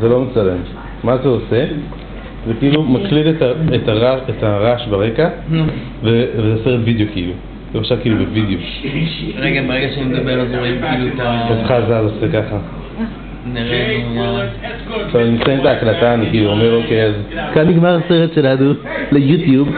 זה לא מצלם. מה זה עושה? זה כאילו מקליד את הרעש- ברקע, וזה סרט וידאו כאילו. זה עכשיו כאילו בווידאו. רגע, ברגע שאני מדבר אז רואים כאילו את ה... אותך זז עושה ככה. נראה נו, אני מסיים את ההקלטה, אני כאילו אומר אוקיי, אז כאן נגמר הסרט שלנו ליוטיוב.